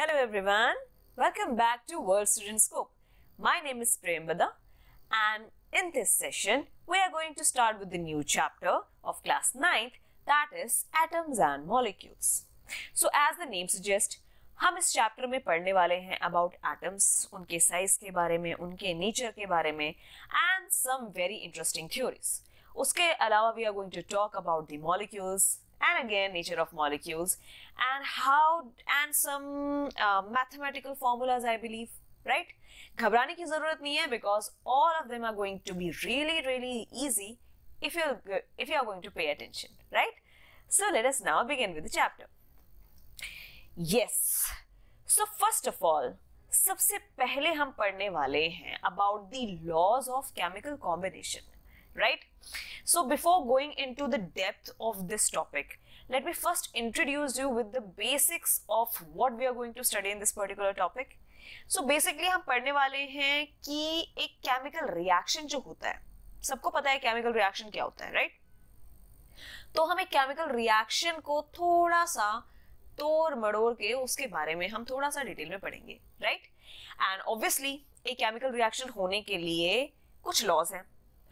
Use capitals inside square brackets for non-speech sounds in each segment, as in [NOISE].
Hello everyone, welcome back to World Student Scope. My name is Prembada and in this session we are going to start with the new chapter of class 9th that is atoms and molecules. So as the name suggests, हम इस chapter में पढ़ने वाले हैं about atoms उनके size के बारे में उनके नेचर के बारे में and some very interesting theories उसके अलावा we are going to talk about the molecules and again nature of molecules and how and some uh, mathematical formulas i believe right घबराने की जरूरत नहीं है because all of them are going to be really really easy if you if you are going to pay attention right so let us now begin with the chapter yes so first of all सबसे पहले हम पढ़ने वाले हैं about the laws of chemical combination right so before going into the depth of this topic let me first introduce you with the basics of what we are going to study in this particular topic so basically हम पढ़ने वाले हैं कि एक chemical reaction जो होता है सबको पता है केमिकल रिएक्शन क्या होता है राइट? तो हम एक केमिकल रिएक्शन को थोड़ा सा तोड़ मड़ोड़ के उसके बारे में हम थोड़ा सा डिटेल में पढ़ेंगे राइट एंड ऑब्वियसली एक केमिकल रिएक्शन होने के लिए कुछ लॉज हैं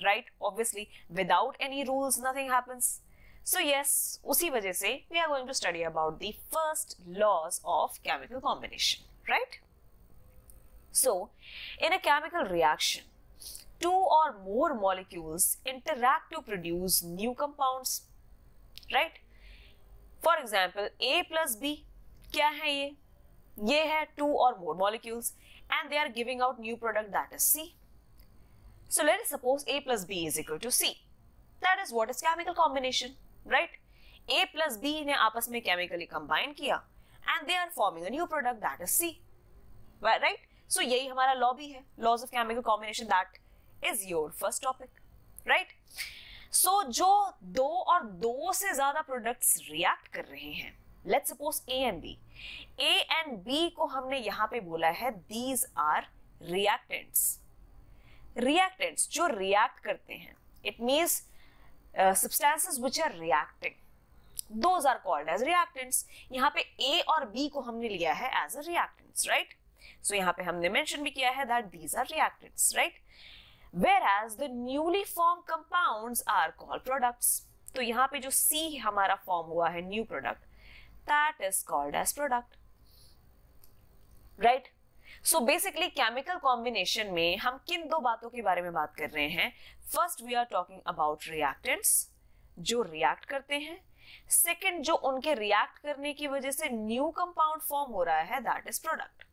right obviously without any rules nothing happens so yes उसी वजह से we are going to study about the first laws of chemical combination right so in a chemical reaction two or more molecules interact to produce new compounds right for example a plus b क्या है ये ये है two or more molecules and they are giving out new product that is c So let us suppose A plus B is equal to C. That is what is chemical combination, right? A plus B ने आपस में chemically combine किया and they are forming a new product that is C. Right? So यही हमारा law भी है laws of chemical combination that is your first topic, right? So जो दो और दो से ज़्यादा products react कर रहे हैं let's suppose A and B. A and B को हमने यहाँ पे बोला है these are reactants. रिएक्टेंट्स जो रिएक्ट करते हैं। It means substances which are reacting those are called as reactants यहाँ पे ए और बी को हमने लिया है as a reactants right so यहाँ पे हमने मेंशन भी किया है that these are reactants right whereas the newly formed compounds are called products तो यहाँ पे जो सी हमारा फॉर्म हुआ है new product that is called as product right so basically chemical combination में हम किन दो बातों के बारे में बात कर रहे हैं? First we are talking about reactants जो रिएक्ट करते हैं। सेकेंड जो उनके रिएक्ट करने की वजह से न्यू कंपाउंड फॉर्म हो रहा है that is product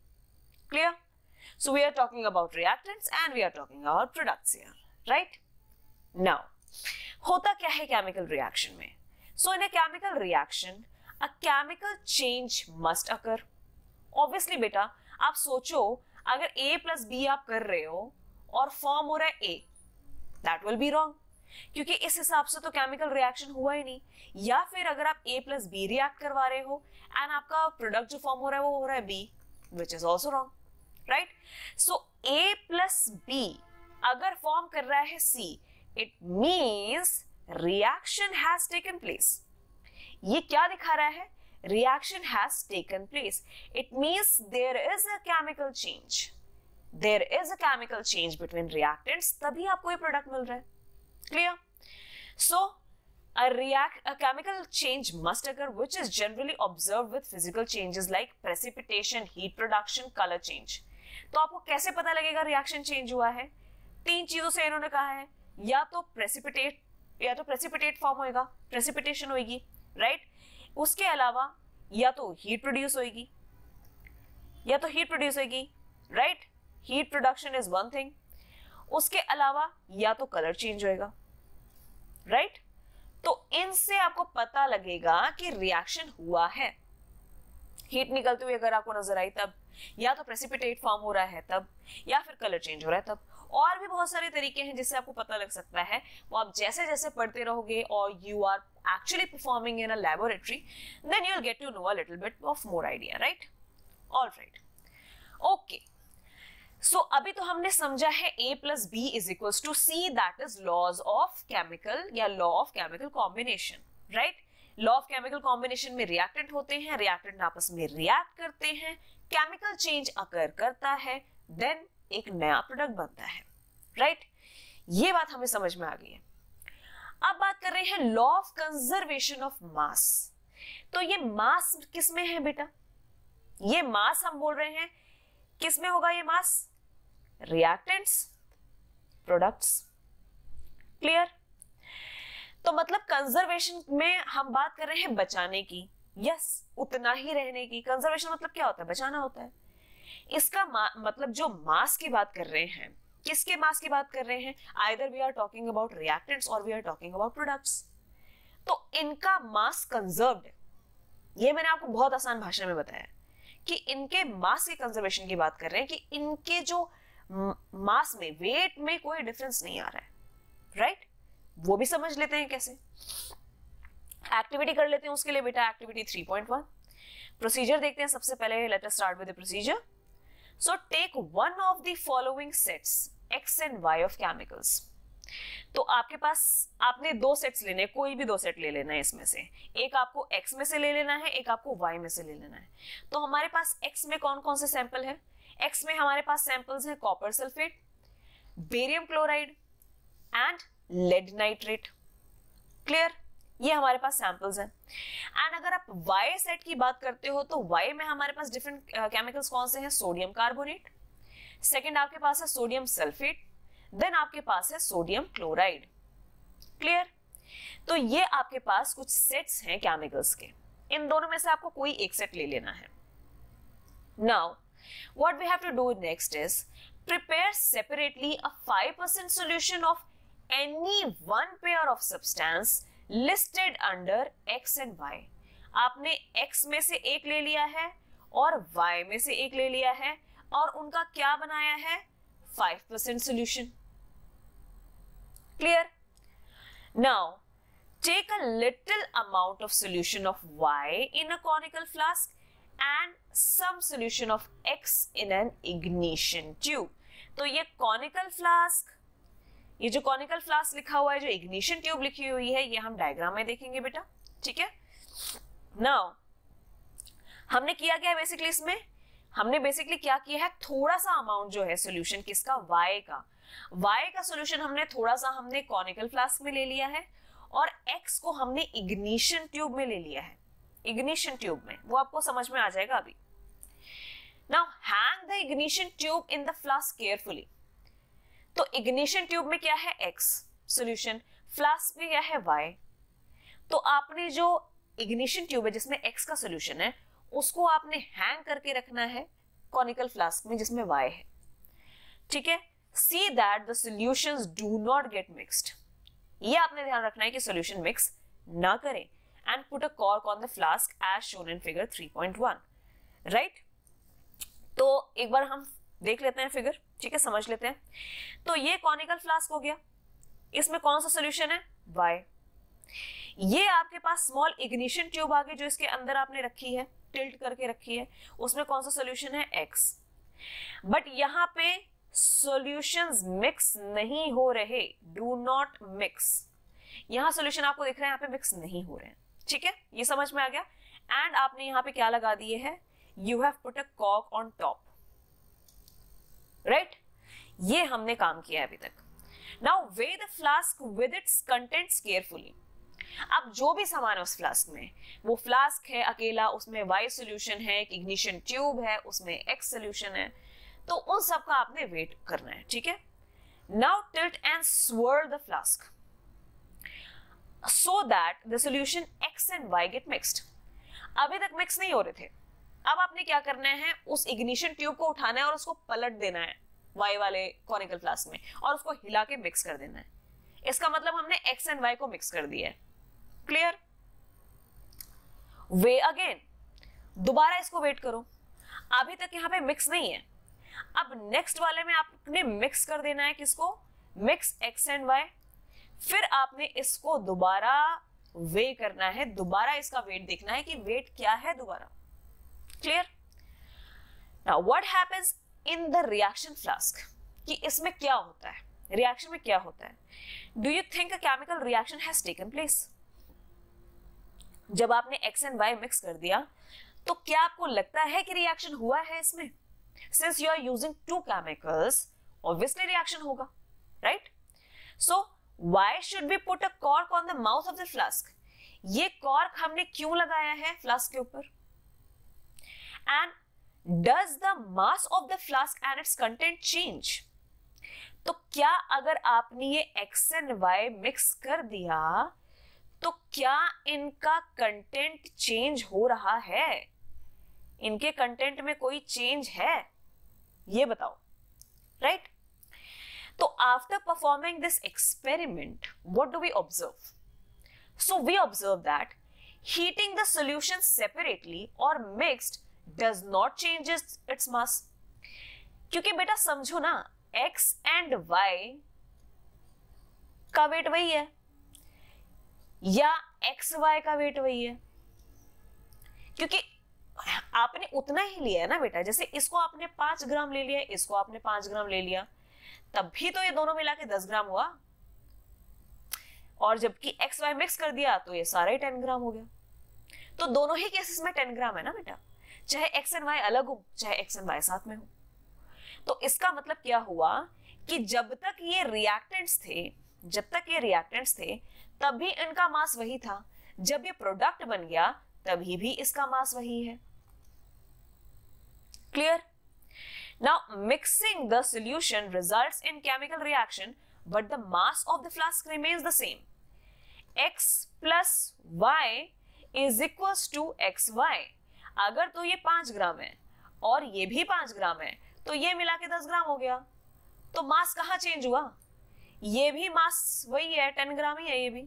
clear so we are talking about reactants and we are talking about products here right now होता क्या है केमिकल रिएक्शन में? So in a chemical reaction a chemical change must occur obviously बेटा आप सोचो, अगर ए plus B आप कर रहे हो और फॉर्म हो रहा है A that will be wrong क्योंकि इस हिसाब से तो केमिकल रिएक्शन हुआ ही नहीं। या फिर अगर आप ए प्लस बी रिएक्ट करवा रहे हो एंड आपका प्रोडक्ट जो फॉर्म हो रहा है वो हो रहा है B which is also wrong right so A plus B अगर फॉर्म कर रहा है C it means reaction has taken place ये क्या दिखा रहा है? Reaction has taken place. It means there is a chemical change. There is a chemical change between reactants. तभी आपको ये product मिल रहा है. Clear? So, a react a chemical change must occur, which is generally observed with physical changes like precipitation, heat production, color change. तो आपको कैसे पता लगेगा रिएक्शन चेंज हुआ है तीन चीज़ों से इन्होंने कहा है या तो प्रेसिपिटेट या तो प्रेसिपिटेट फॉर्म होएगा प्रेसिपिटेशन होगी राइट right? उसके अलावा या तो हीट प्रोड्यूस होगी या तो हीट प्रोड्यूस होगी right heat production is one thing उसके अलावा या तो कलर चेंज होएगा राइट? तो इनसे आपको पता लगेगा कि रिएक्शन हुआ है। हीट निकलते हुए अगर आपको नज़र आई तब, या तो प्रेसिपिटेट फॉर्म हो रहा है तब, या फिर कलर चेंज हो रहा है तब और भी बहुत सारे तरीके हैं जिससे आपको पता लग सकता है। वो आप जैसे जैसे पढ़ते रहोगे और you are actually performing in a laboratory then you get to know a little bit of more idea right all right okay so अभी तो हमने समझा है A plus B is equal to C that is laws of chemical या law of chemical combination right law of chemical combination में reactant होते हैं reactant आपस में रिएक्ट करते हैं। केमिकल चेंज अकर करता है देन एक नया प्रोडक्ट बनता है राइट? ये बात हमें समझ में आ गई है। अब बात कर रहे हैं law of conservation of mass तो ये मास किसमें है बेटा? ये मास हम बोल रहे हैं किसमें होगा ये मास रिएक्टेंट्स प्रोडक्ट्स क्लियर तो मतलब कंजर्वेशन में हम बात कर रहे हैं बचाने की। यस yes, उतना ही रहने की। कंजर्वेशन मतलब क्या होता है? बचाना होता है। इसका मतलब जो मास की बात कर रहे हैं, किसके मास की बात कर रहे हैं? Either we are talking about reactants और we are talking about products तो इनका मास कंजर्व्ड ये मैंने आपको बहुत आसान भाषा में बताया कि इनके मास के कंजर्वेशन की बात कर रहे हैं कि इनके जो मास में वेट में कोई डिफरेंस नहीं आ रहा है। Right right? वो भी समझ लेते हैं कैसे? एक्टिविटी कर लेते हैं उसके लिए बेटा एक्टिविटी 3.1 प्रोसीजर देखते हैं सबसे पहले let us start with procedure so take one of the following sets X and Y of chemicals तो आपके पास, आपने दो सेट्स लेने कोई भी दो सेट ले लेना है इसमें से। एक आपको एक्स में से ले लेना है, एक आपको वाई में से ले लेना है। तो हमारे पास एक्स में कौन कौन से सैंपल है? एक्स में हमारे पास सैंपल्स हैं copper sulphate barium chloride and lead nitrate clear ये हमारे पास सैंपल्स हैं। एंड अगर आप वाई सेट की बात करते हो तो वाई में हमारे पास डिफरेंट केमिकल्स uh, कौन से हैं? सोडियम कार्बोनेट सेकेंड आपके पास है सोडियम सल्फेट देन आपके पास है सोडियम क्लोराइड क्लियर तो ये आपके पास कुछ सेट्स हैं केमिकल्स के। इन दोनों में से आपको कोई एक सेट ले लेना है। Now what we have to do next is prepare separately a 5% solution of any one pair of substance listed under x and y. आपने x में से एक ले लिया है और y में से एक ले लिया है और उनका क्या बनाया है? 5% percent solution clear now take a little amount of solution of y in a conical flask and some solution of x in an ignition tube तो ये कॉनिकल फ्लास्क ये जो कॉनिकल फ्लास्क लिखा हुआ है, जो इग्निशन ट्यूब लिखी हुई है, ये हम डायग्राम में देखेंगे बेटा, ठीक है? नाउ हमने किया क्या बेसिकली इसमें? हमने बेसिकली क्या किया है? थोड़ा सा अमाउंट जो है सोल्यूशन किसका? वाई का। वाई का सोल्यूशन हमने थोड़ा सा हमने कॉनिकल फ्लास्क में ले लिया है और एक्स को हमने इग्निशन ट्यूब में ले लिया है। इग्निशन ट्यूब में। वो आपको समझ में आ जाएगा अभी। Now hang the ignition tube in the flask carefully तो इग्निशन ट्यूब में क्या है एक्स सोल्यूशन फ्लास्क में क्या है वाई तो आपने जो इग्निशन ट्यूब है, जिसमें एक्स का सोल्यूशन है, उसको आपने हैंग करके रखना है कॉनिकल फ्लास्क में, जिसमें वाई है। ठीक है? See that the solutions do not get mixed ये आपने ध्यान रखना है कि सोल्यूशन मिक्स ना करें। And put a cork on the flask as shown in figure 3.1 right तो एक बार हम देख लेते हैं फिगर, ठीक है, समझ लेते हैं। तो ये कॉनिकल फ्लास्क हो गया। इसमें कौन सा सोल्यूशन है? वाई ये आपके पास स्मॉल इग्निशन ट्यूब आगे जो इसके अंदर आपने रखी है टिल्ट करके रखी है। उसमें कौन सा सोल्यूशन है? एक्स बट यहाँ पे सॉल्यूशंस मिक्स नहीं हो रहे। डू नॉट मिक्स यहाँ सोल्यूशन आपको दिख रहा है, यहाँ पे मिक्स नहीं हो रहे हैं। ठीक है? ये समझ में आ गया? एंड आपने यहाँ पे क्या लगा दिए है? यू हैव पुट अ कॉक ऑन टॉप राइट ये हमने काम किया है अभी तक। Now weigh the flask with its contents carefully अब जो भी सामान है उस फ्लास्क में, वो फ्लास्क है अकेला, उसमें वाई सोल्यूशन है, एक इग्निशन ट्यूब है, उसमें एक्स सोल्यूशन है तो उन सब का आपने वेट करना है, ठीक है? Now tilt and swirl the flask so that the solution X and Y get mixed अभी तक मिक्स नहीं हो रहे थे। अब आपने क्या करना है? उस इग्निशन ट्यूब को उठाना है और उसको पलट देना है वाई वाले कॉनिकल फ्लास्क में और उसको हिला के मिक्स कर देना है। इसका मतलब हमने एक्स एंड वाई को मिक्स कर दिया है। क्लियर वे अगेन दोबारा इसको वेट करो। अभी तक यहाँ पे मिक्स नहीं है। अब नेक्स्ट वाले में आपने मिक्स कर देना है किसको? मिक्स एक्स एंड वाई फिर आपने इसको दोबारा वे करना है। दोबारा इसका वेट देखना है कि वेट क्या है दोबारा। Clear now what happens in the reaction flask कि इसमें क्या होता है? रिएक्शन में क्या होता है? Do you think a chemical reaction has taken place जब आपने एक्स एंड वाई मिक्स कर दिया तो क्या आपको लगता है कि रिएक्शन हुआ है इसमें? Since you are using two chemicals obviously reaction होगा right so why should be put a cork on the mouth of the flask ये कॉर्क हमने क्यों लगाया है फ्लास्क के ऊपर? And does the mass of the flask and its content change तो क्या अगर आपने ये एक्स एंड वाई मिक्स कर दिया तो क्या इनका कंटेंट चेंज हो रहा है? इनके कंटेंट में कोई चेंज है? ये बताओ राइट right? तो after performing this experiment what do we observe so we observe that heating the solution separately or mixed does not change its mass. क्योंकि बेटा समझो ना, x एंड y का वेट वही है। या एक्स वाई का वेट वही है। क्योंकि आपने उतना ही लिया है ना बेटा, जैसे इसको आपने पाँच ग्राम ले लिया, इसको आपने पाँच ग्राम ले लिया तब भी तो ये दोनों मिला के दस ग्राम हुआ। और जबकि एक्स वाई मिक्स कर दिया तो ये सारा ही टेन ग्राम हो गया। तो दोनों ही केसेस में टेन ग्राम है ना बेटा? चाहे एक्स एंड वाई अलग हो, चाहे एक्स एंड वाई साथ में हो। तो इसका मतलब क्या हुआ कि जब तक ये रिएक्टेंट्स थे, जब तक ये रिएक्टेंट्स थे, तभी इनका मास वही था। जब ये प्रोडक्ट बन गया, तभी भी इसका मास वही है। Clear now mixing the solution results in chemical reaction but the mass of the flask remains the same x plus y is equal to X Y अगर तो ये पाँच ग्राम है और ये भी पाँच ग्राम है तो ये मिला के दस ग्राम हो गया। तो मास कहाँ चेंज हुआ? ये भी मास वही है, टेन ग्राम ही है ये भी।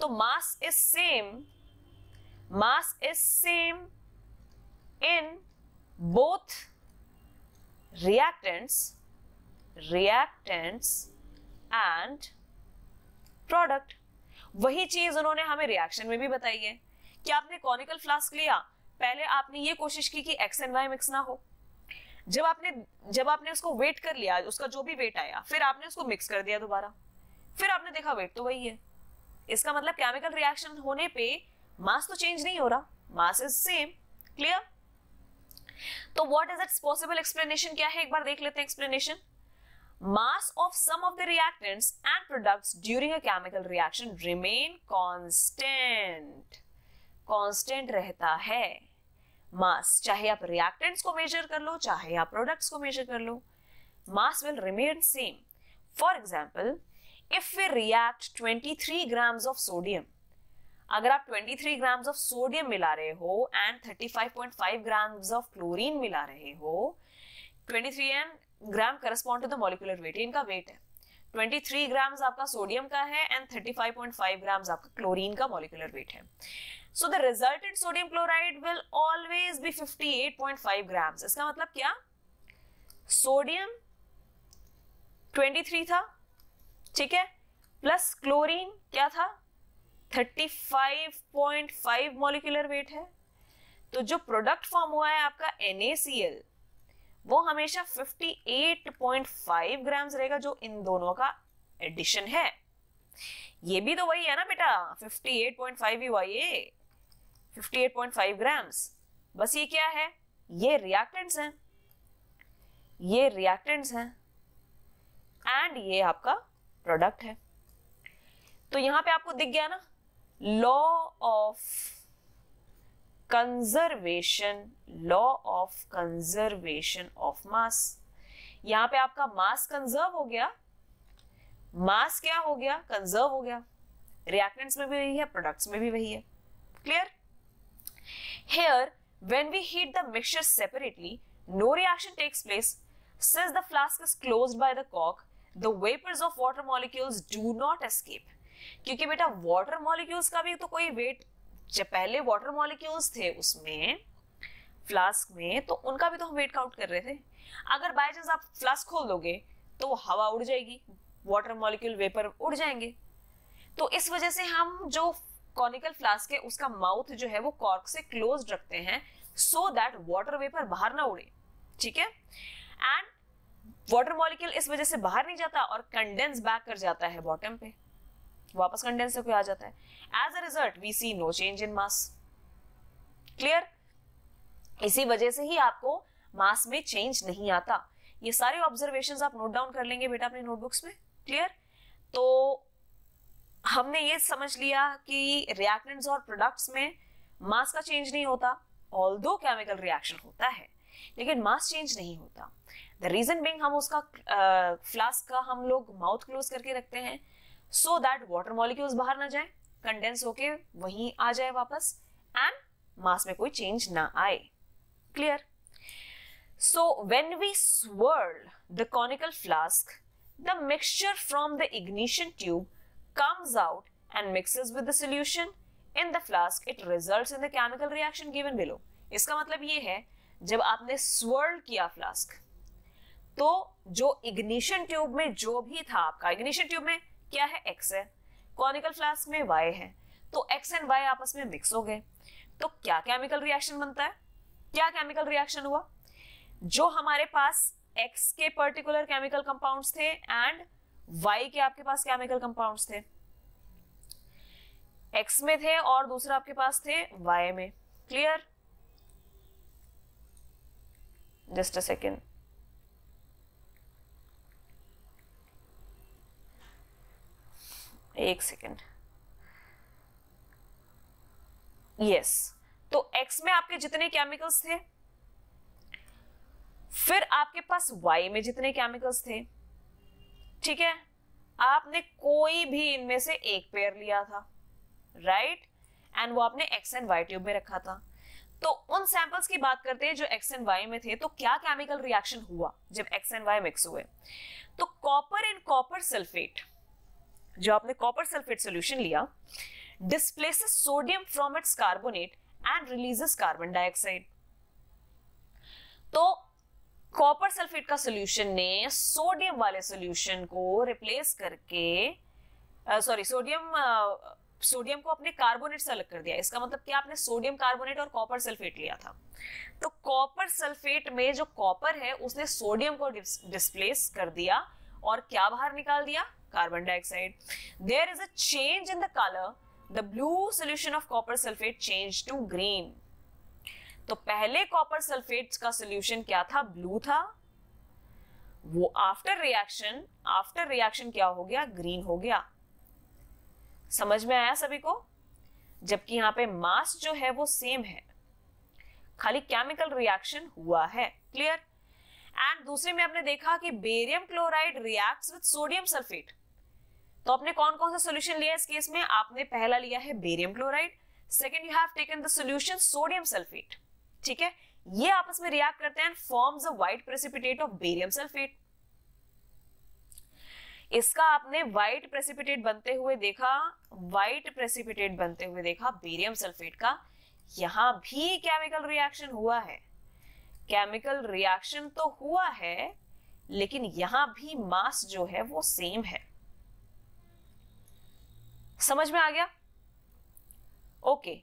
तो mass is same, mass is same in both reactants reactants and product. वही चीज़ उन्होंने हमें रिएक्शन में भी बताई है। कि आपने कॉनिकल फ्लास्क लिया? पहले आपने ये कोशिश की कि एक्स एंड वाई मिक्स ना हो। जब आपने जब आपने उसको वेट कर लिया, उसका जो भी वेट आया, फिर आपने उसको मिक्स कर दिया दोबारा। फिर आपने देखा वेट तो वही है। इसका मतलब केमिकल रिएक्शन होने पे मास तो चेंज नहीं हो रहा। मास इज़ सेम क्लियर तो what is its possible explanation क्या है? एक बार देख लेते हैं explanation mass of some of the reactants and products during a chemical reaction remain constant. Constant रहता है। मास चाहे आप रिएक्टेंट्स को मेजर कर लो, चाहे आप प्रोडक्ट्स को मेजर कर लो mass will remain same for example if we react 23 grams of sodium अगर आप 23 ग्राम्स ऑफ़ सोडियम मिला रहे हो एंड 35.5 ग्राम्स ऑफ़ क्लोरीन मिला रहे हो 23 and gram correspond to the molecular weight इनका वेट है। 23 ग्राम्स आपका सोडियम का है एंड 35.5 ग्राम्स आपका क्लोरीन का मॉलिकुलर वेट है। So, the resultant sodium chloride will always be 58.5 grams. इसका मतलब क्या? सोडियम 23 था, ठीक है? प्लस क्लोरीन क्या था? 35.5 मॉलिकुलर वेट है। तो जो प्रोडक्ट फॉर्म हुआ है आपका NaCl वो हमेशा 58.5 ग्राम्स रहेगा, जो इन दोनों का एडिशन है। ये भी तो वही है ना बेटा 58.5 ही हुआ ये। 58.5 ग्राम्स बस ये क्या है? ये रिएक्टेंट्स हैं। ये रिएक्टेंट्स हैं। एंड ये आपका प्रोडक्ट है। तो यहाँ पे आपको दिख गया ना law of conservation law of conservation of mass यहाँ पे आपका मास कंजर्व हो गया। मास क्या हो गया? कंजर्व हो गया। रिएक्टेंट्स में भी वही है प्रोडक्ट्स में भी वही है। Clear here when we heat the mixture separately no reaction takes place since the flask is close by the Kock the vapours of water molecules do not escape क्योंकि बेटा वाटर मॉलिक्यूल्स का भी तो कोई वेट जब पहले water molecules थे उसमें फ्लास्क में तो उनका भी तो हम वेट काउंट कर रहे थे। अगर बाय चांस आप फ्लास्क खोल दोगे तो हवा उड़ जाएगी वाटर मॉलिक्यूल वेपर उड़ जाएँगे। तो इस वजह से हम जो कॉनिकल फ्लास्क है, उसका माउथ जो है, वो कॉर्क से क्लोज रखते हैं सो दैट वाटर वेपर बाहर ना उड़े। ठीक है? एंड वाटर मॉलिक्यूल इस वजह से बाहर नहीं जाता और कंडेंस बैक कर जाता है बॉटम पे। वापस कंडेंस होकर आ जाता है। As a result we see no change in mass clear इसी वजह से ही आपको मास में चेंज नहीं आता। ये सारे ऑब्जर्वेशन आप नोट डाउन कर लेंगे बेटा अपने नोटबुक्स में। क्लियर तो हमने ये समझ लिया कि रिएक्टेंट्स और प्रोडक्ट्स में मास का चेंज नहीं होता ऑल दो केमिकल रिएक्शन होता है। लेकिन मास चेंज नहीं होता। द रीजन बिंग हम उसका फ्लास्क uh, का हम लोग माउथ क्लोज करके रखते हैं। सो दैट वाटर मॉलिक्यूल्स बाहर ना जाए कंडेंस होके वहीं आ जाए वापस एंड मास में कोई चेंज ना आए। Clear so when we swirl the conical flask the mixture from the ignition tube comes out and mixes with the solution. In the flask, it results in the chemical reaction given below. इसका मतलब ये है जब आपने swirl किया flask तो जो ignition tube में जो भी था आपका इग्निशन ट्यूब में क्या है एक्स है? कॉनिकल फ्लास्क में वाई है। तो एक्स एंड वाई आपस में मिक्स हो गए। तो क्या केमिकल रिएक्शन बनता है? क्या केमिकल रिएक्शन हुआ? जो हमारे पास एक्स के पर्टिकुलर केमिकल कंपाउंड्स थे एंड वाई के आपके पास केमिकल कंपाउंड्स थे। एक्स में थे और दूसरा आपके पास थे वाई में। क्लियर जस्ट अ सेकेंड एक सेकेंड। यस तो एक्स में आपके जितने केमिकल्स थे, फिर आपके पास वाई में जितने केमिकल्स थे, ठीक है? आपने कोई भी इनमें से एक पेयर लिया था राइट एंड वो आपने एक्स एंड वाई ट्यूब में रखा था। तो उन सैंपल्स की बात करते हैं जो एक्स एंड वाई में थे तो क्या केमिकल रिएक्शन हुआ जब एक्स एंड वाई मिक्स हुए? तो कॉपर एंड कॉपर सल्फेट जो आपने कॉपर सल्फेट सोल्यूशन लिया displaces sodium from its carbonate and releases carbon dioxide तो कॉपर सल्फेट का सोल्यूशन ने सोडियम वाले सोल्यूशन को रिप्लेस करके सॉरी सोडियम सोडियम को अपने कार्बोनेट से अलग कर दिया। इसका मतलब क्या आपने सोडियम कार्बोनेट और कॉपर सल्फेट लिया था। तो कॉपर सल्फेट में जो कॉपर है, उसने सोडियम को डिस्प्लेस कर दिया और क्या बाहर निकाल दिया? Carbon dioxide there is a change in the colour the blue solution of copper sulphate change to green तो पहले कॉपर सल्फेट का सोल्यूशन क्या था? ब्लू था। वो आफ्टर रिएक्शन आफ्टर रिएक्शन क्या हो गया? ग्रीन हो गया। समझ में आया सभी को? जबकि यहाँ पे मास जो है वो सेम है। खाली केमिकल रिएक्शन हुआ है। क्लियर एंड दूसरे में आपने देखा कि barium chloride reacts with sodium sulphate तो आपने कौन कौन सा सोल्यूशन लिया इस केस में? आपने पहला लिया है barium chloride second you have taken the solution sodium sulphate ठीक है? ये आपस में रिएक्ट करते हैं forms a white precipitate of barium sulphate इसका आपने व्हाइट प्रेसिपिटेट बनते हुए देखा व्हाइट प्रेसिपिटेट बनते हुए देखा बेरियम सल्फेट का. यहाँ भी केमिकल रिएक्शन हुआ है. केमिकल रिएक्शन तो हुआ है, लेकिन यहाँ भी मास जो है वो सेम है. समझ में आ गया? ओके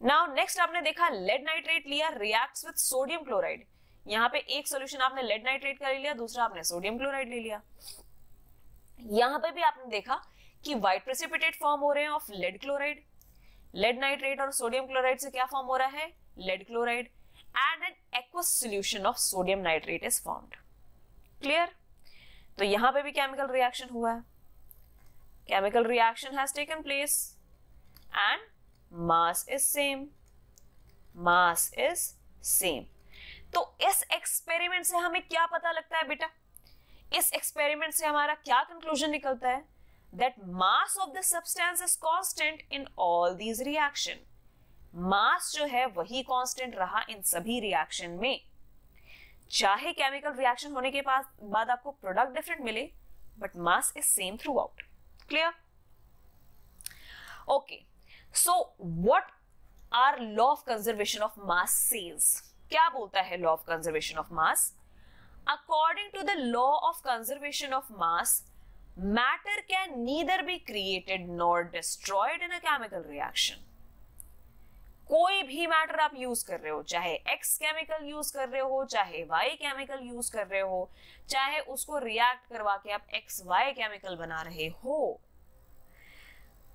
नाउ नेक्स्ट आपने देखा लेड नाइट्रेट लिया रिएक्ट्स विद सोडियम क्लोराइड यहाँ पे एक सोल्यूशन आपने लेड नाइट्रेट का ले लिया, दूसरा आपने सोडियम क्लोराइड ले लिया. यहाँ पे भी आपने देखा कि व्हाइट प्रेसिपिटेट फॉर्म हो रहे हैं of lead chloride lead nitrate और सोडियम क्लोराइड से क्या फॉर्म हो रहा है? Lead chloride and an aqueous solution of sodium nitrate is formed clear तो यहाँ पे भी केमिकल रिएक्शन हुआ है. Chemical reaction has taken place and mass is same mass is same तो इस एक्सपेरिमेंट से हमें क्या पता लगता है बेटा? इस एक्सपेरिमेंट से हमारा क्या कंक्लूजन निकलता है? That mass of the substance is constant in all these reaction mass जो है वही कांस्टेंट रहा इन सभी रिएक्शन में। चाहे केमिकल रिएक्शन होने के बाद आपको प्रोडक्ट डिफरेंट मिले but mass is same throughout Clear okay so what are law of conservation of mass says क्या बोलता है law of conservation of mass According to the law of conservation of mass, matter can neither be created nor destroyed in a chemical reaction. कोई भी matter आप use कर रहे हो, चाहे एक्स केमिकल यूज़ कर रहे हो, चाहे वाई केमिकल यूज़ कर रहे हो, चाहे उसको रिएक्ट करवा के आप एक्स वाई केमिकल बना रहे हो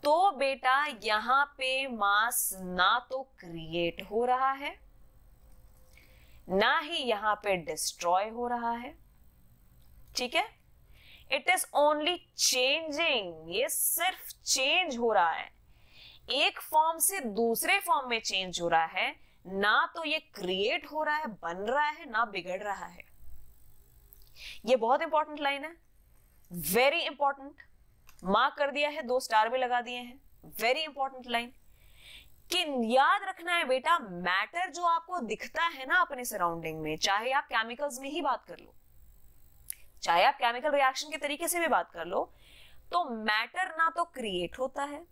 तो बेटा यहाँ पे मास ना तो क्रिएट हो रहा है, ना ही यहाँ पे डिस्ट्रॉय हो रहा है, ठीक है? इट इज़ ओनली चेंजिंग ये सिर्फ़ चेंज हो रहा है। एक फॉर्म से दूसरे फॉर्म में चेंज हो रहा है, ना तो ये क्रिएट हो रहा है, बन रहा है, ना बिगड़ रहा है। ये बहुत इंपॉर्टेंट लाइन है। वेरी इंपॉर्टेंट मार्क कर दिया है, दो स्टार भी लगा दिए हैं। वेरी इंपॉर्टेंट लाइन कि याद रखना है बेटा मैटर जो आपको दिखता है ना अपने सराउंडिंग में, चाहे आप केमिकल्स में ही बात कर लो, चाहे आप केमिकल रिएक्शन के तरीके से भी बात कर लो तो मैटर ना तो क्रिएट होता है।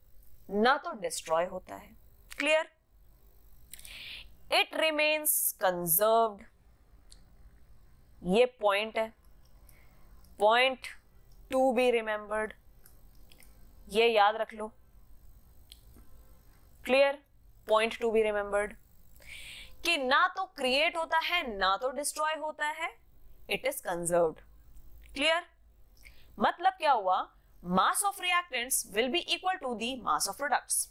ना तो डिस्ट्रॉय होता है। क्लियर इट रिमेन्स कंजर्व्ड ये पॉइंट है। पॉइंट टू बी रिमेंबर्ड ये याद रख लो। Clear point to be remembered कि ना तो क्रिएट होता है, ना तो डिस्ट्रॉय होता है। इट इज़ कंजर्व्ड क्लियर मतलब क्या हुआ? Mass of reactants will be equal to the mass of products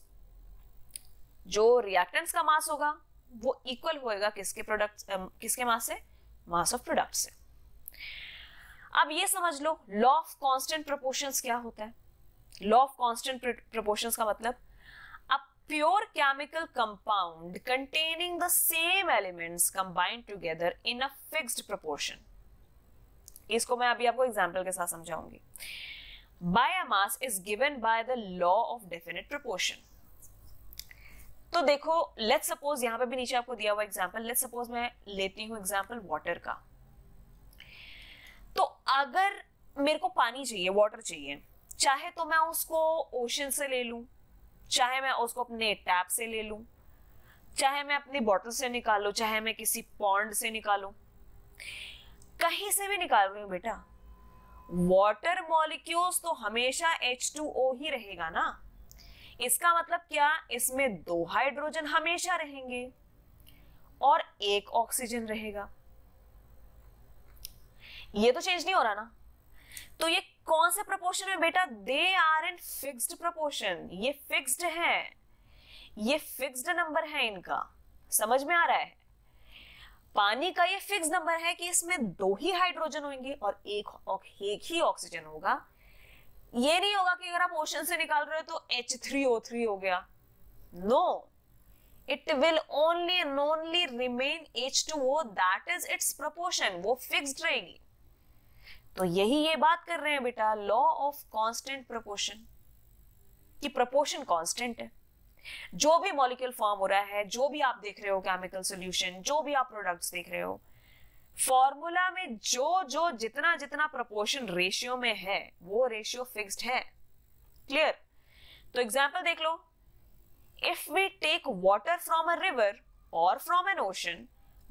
जो रिएक्टेंट्स का मास होगा, वो इक्वल होएगा किसके प्रोडक्ट किसके मास से? मास ऑफ़ प्रोडक्ट से। अब ये समझ लो लॉ ऑफ़ कांस्टेंट प्रोपोर्शंस क्या होता है? लॉ ऑफ़ कांस्टेंट प्रोपोर्शंस का मतलब a pure chemical compound containing the same elements combined together in a fixed proportion इसको मैं अभी आपको एग्जांपल के साथ समझाऊँगी। Mass is given by the law of definite proportion तो देखो लेट्स सपोज़ यहाँ पे भी नीचे आपको दिया हुआ एग्जांपल लेट्स सपोज़ मैं लेती हूँ एग्जांपल वाटर का। तो अगर मेरे को पानी चाहिए वाटर चाहिए, चाहे तो मैं उसको ओशन से ले लूँ, चाहे मैं उसको अपने टैप से ले लूँ, चाहे मैं अपनी बॉटल से निकालू, चाहे मैं किसी पॉन्ड से निकालू, कहीं से भी निकाल रही हूँ बेटा। वाटर मॉलिक्यूल्स तो हमेशा H2O ही रहेगा ना? इसका मतलब क्या? इसमें दो हाइड्रोजन हमेशा रहेंगे और एक ऑक्सीजन रहेगा। ये तो चेंज नहीं हो रहा ना? तो ये कौन से प्रोपोर्शन में बेटा? They are in fixed proportion ये फिक्स्ड है। ये फिक्स्ड नंबर है इनका। समझ में आ रहा है? पानी का ये फिक्स नंबर है कि इसमें दो ही हाइड्रोजन होंगे और एक एक ही ऑक्सीजन होगा। ये नहीं होगा कि अगर आप ओशन से निकाल रहे हो तो एच थ्री ओ थ्री हो गया। No it will only and only remain O that is its proportion वो फिक्स्ड रहेगी। तो यही ये बात कर रहे हैं बेटा लॉ ऑफ़ कांस्टेंट प्रपोर्शन कि प्रपोर्शन कांस्टेंट है। जो भी मॉलिक्यूल फॉर्म हो रहा है, जो भी आप देख रहे हो केमिकल सॉल्यूशन जो भी आप प्रोडक्ट्स देख रहे हो फॉर्मूला में जो जो जितना जितना प्रपोर्शन रेशियो में है, वो रेशियो फिक्स्ड है। क्लियर तो एग्जांपल देख लो। If we take water from a river और from an ocean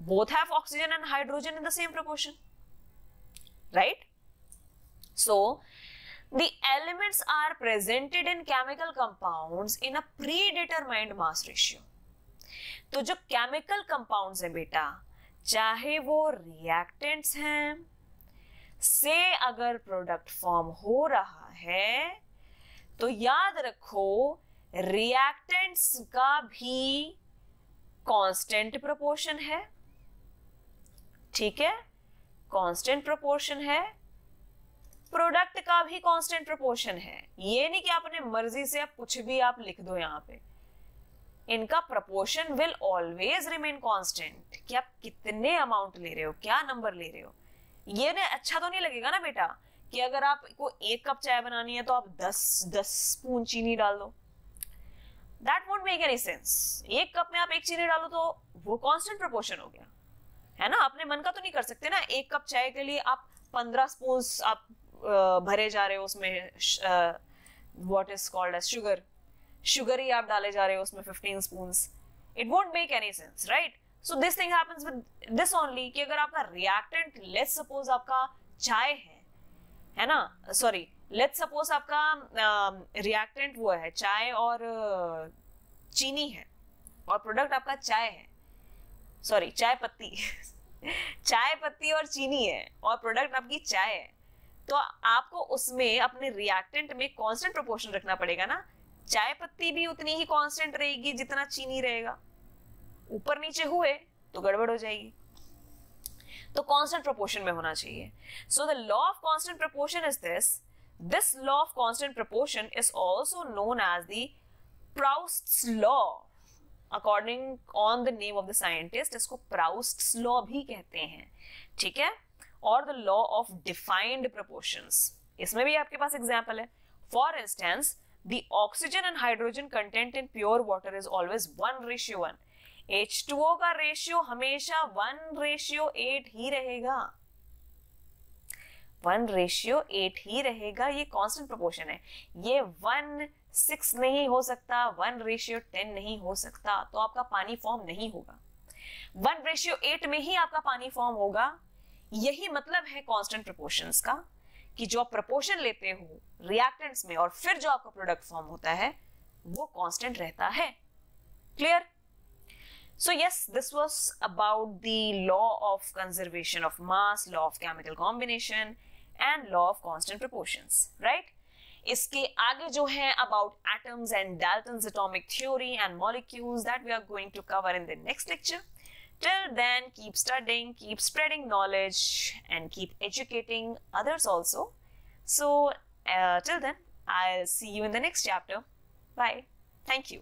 both have oxygen and hydrogen in the same proportion. Right? So the elements are presented in chemical compounds in a predetermined mass ratio. तो जो chemical compounds है बेटा, चाहे वो reactants हैं, से अगर प्रोडक्ट फॉर्म हो रहा है तो याद रखो रिएक्टेंट्स का भी कांस्टेंट प्रोपोर्शन है। ठीक है? कांस्टेंट प्रोपोर्शन है प्रोडक्ट का भी कांस्टेंट प्रोपोर्शन है। ये नहीं कि अपने मर्ज़ी से आप कुछ भी आप लिख दो यहाँ पे। इनका proportion will always remain constant कि आप कितने अमाउंट ले रहे हो, क्या नंबर ले रहे हो। ये ने अच्छा तो नहीं लगेगा ना बेटा कि अगर आपको एक कप चाय बनानी है तो आप दस दस स्पून चीनी डाल दो। That won't make any sense एक कप में आप एक चीनी डालो तो वो कांस्टेंट प्रोपोर्शन हो गया। है ना? अपने मन का तो नहीं कर सकते ना। एक कप चाय के लिए आप पंद्रह स्पून आप भरे जा रहे हो उसमें what is called as sugar sugar ही आप डाले जा रहे हो उसमें 15 spoon it won't make any sense right so this thing happens with this only कि अगर आपका रिएक्टेंट लेट्स सपोज़ आपका चाय है है ना? सॉरी लेट्स सपोज़ आपका रिएक्टेंट uh, वो है चाय और uh, चीनी है और प्रोडक्ट आपका चाय है। सॉरी चाय पत्ती। [LAUGHS] चाय पत्ती और चीनी है और प्रोडक्ट आपकी चाय है। तो आपको उसमें, अपने रिएक्टेंट में कांस्टेंट प्रोपोर्शन रखना पड़ेगा ना। चाय पत्ती भी उतनी ही कांस्टेंट रहेगी जितना चीनी रहेगा। ऊपर नीचे हुए तो गड़बड़ हो जाएगी। तो कांस्टेंट प्रोपोर्शन में होना चाहिए। So the law of constant proportion is this this law of constant proportion is also known as the Proust's law according on the name of the scientist इसको प्राउस्ट्स लॉ भी कहते हैं। ठीक है? और the law of defined proportions इसमें भी आपके पास एग्ज़ाम्पल है। For instance the oxygen and hydrogen content in pure water is always one ratio one H2O का रेशियो हमेशा वन रेशियो एट ही रहेगा। वन रेशियो एट ही रहेगा, ये कांस्टेंट प्रोपोर्शन है। ये वन सिक्स नहीं हो सकता वन रेशियो टेन नहीं हो सकता तो आपका पानी फॉर्म नहीं होगा। वन रेशियो एट में ही आपका पानी फॉर्म होगा। यही मतलब है कॉन्स्टेंट प्रपोर्शन का, कि जो आप प्रपोर्शन लेते हो रिएक्टेंट्स में और फिर जो आपका प्रोडक्ट फॉर्म होता है, वो कॉन्स्टेंट रहता है। Clear so yes this was about the law of conservation of mass law of chemical combination and law of constant proportions right इसके आगे जो है about atoms and Dalton atomic theory and molecules that we are going to cover in the next lecture Till then, keep studying, keep spreading knowledge and keep educating others also. So uh, till then, I'll see you in the next chapter. Bye. Thank you.